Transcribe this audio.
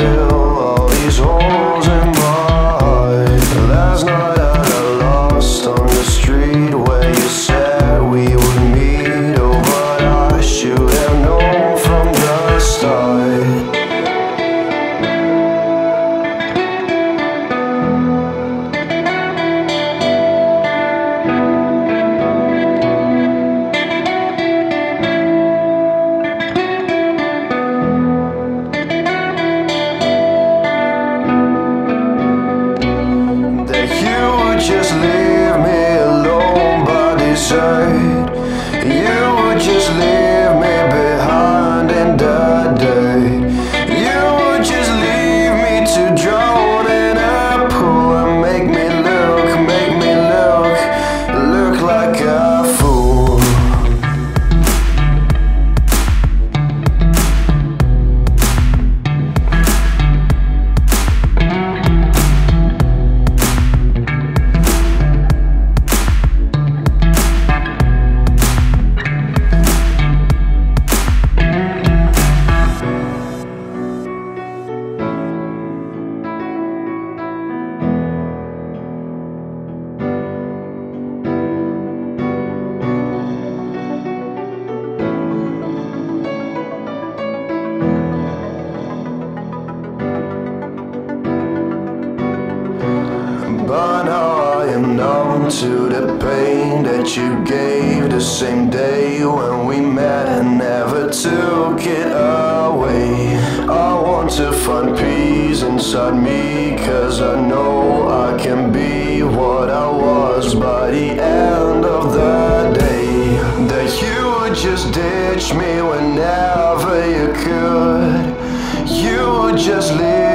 feel all these holes side. To the pain that you gave the same day when we met and never took it away. I want to find peace inside me, cause I know I can be what I was by the end of the day. That you would just ditch me whenever you could. You would just leave